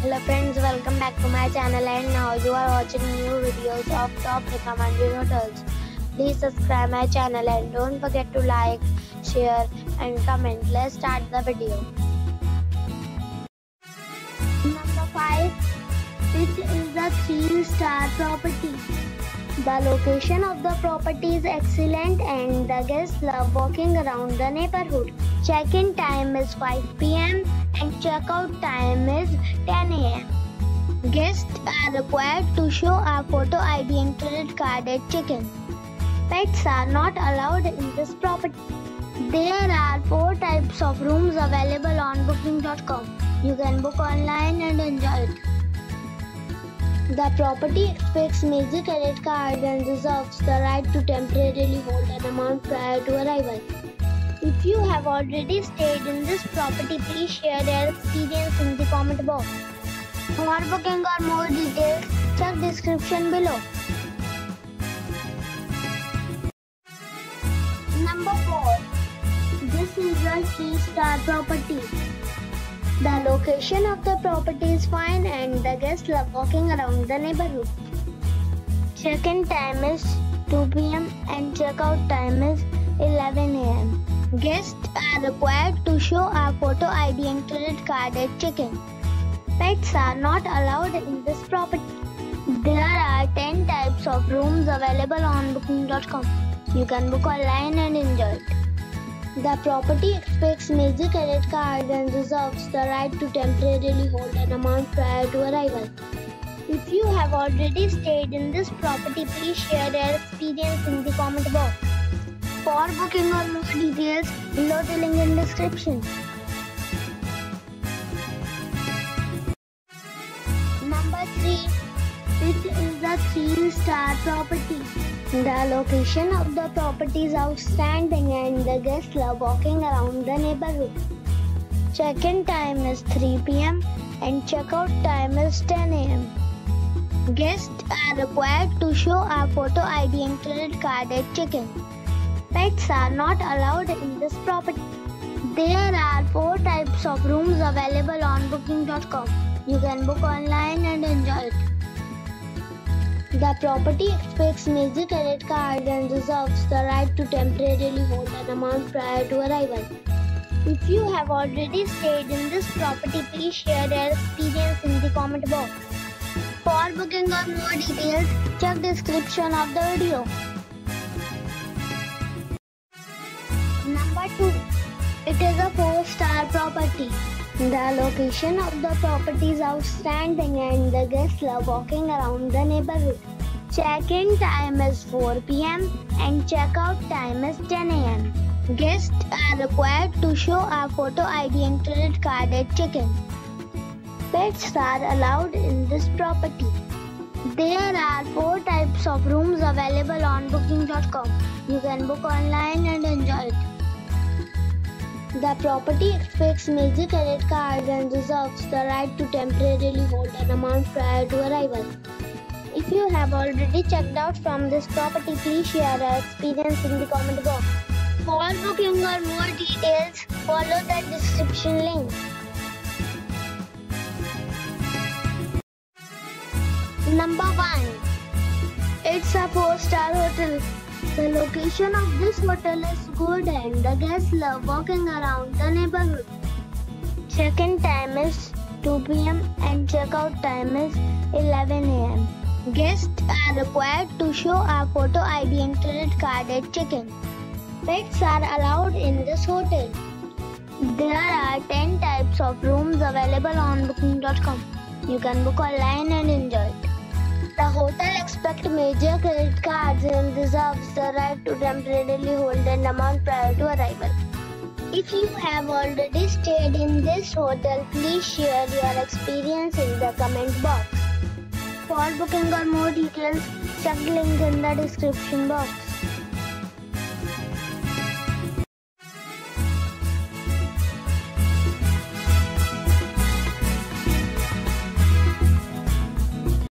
Hello friends, welcome back to my channel and now you are watching new videos of top recommended hotels. Please subscribe my channel and don't forget to like, share and comment. Let's start the video. Number 5. It is a 3 star property. The location of the property is excellent and the guests love walking around the neighborhood. Check-in time is 5 pm and check-out time is 10 am. Guests are required to show a photo ID and credit card at check-in. Pets are not allowed in this property. There are four types of rooms available on booking.com. You can book online and enjoy it. The property expects major credit card and reserves the right to temporarily hold an amount prior to arrival. If you have already stayed in this property, please share your experience in the comment box. For booking or more details, check description below. Number 4. This is a 3-star property. The location of the property is fine and the guests love walking around the neighborhood. Check-in time is 2 pm and check-out time is 11 am. Guests are required to show a photo ID and credit card at check-in. Pets are not allowed in this property. There are 10 types of rooms available on booking.com. You can book online and enjoy it. The property expects major credit card and reserves the right to temporarily hold an amount prior to arrival. If you have already stayed in this property, please share your experience in the comment box. For booking or more details, below the link in description. Number 3. It is a 3-star property. The location of the property is outstanding and the guests love walking around the neighborhood. Check-in time is 3 pm and check-out time is 10 am. Guests are required to show a photo ID and credit card at check-in. Pets are not allowed in this property. There are four types of rooms available on booking.com. You can book online and enjoy it. The property expects major credit card and reserves the right to temporarily hold an amount prior to arrival. If you have already stayed in this property, please share your experience in the comment box. For booking or more details, check description of the video. 2. It is a 4-star property. The location of the property is outstanding and the guests love walking around the neighborhood. Check-in time is 4 pm and check-out time is 10 am. Guests are required to show a photo ID and credit card at check-in. Pets are allowed in this property. There are four types of rooms available on booking.com. You can book online and enjoy it. The property expects major credit cards and reserves the right to temporarily hold an amount prior to arrival. If you have already checked out from this property, please share your experience in the comment box. For booking or more details, follow the description link. Number 1. It's a 4-star hotel. The location of this hotel is good and the guests love walking around the neighborhood. Check-in time is 2 pm and check-out time is 11 am. Guests are required to show a photo ID and credit card at check-in. Pets are allowed in this hotel. There are 10 types of rooms available on booking.com. You can book online and enjoy it. The hotel expects major credit cards right to temporarily hold an amount prior to arrival. If you have already stayed in this hotel, please share your experience in the comment box. For booking or more details, check link in the description box.